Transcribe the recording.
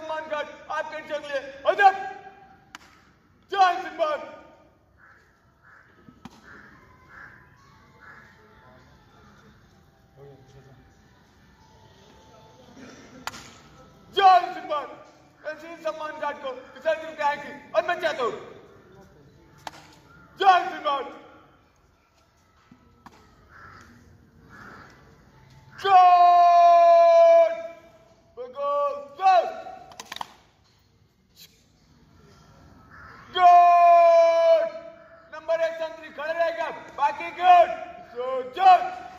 सम्मान घाट आप लिए। अदब जय सिंबाद जय सिंह सम्मान घाट को विसर्जन के और मैं चाहता हूँ fucking good. So jump.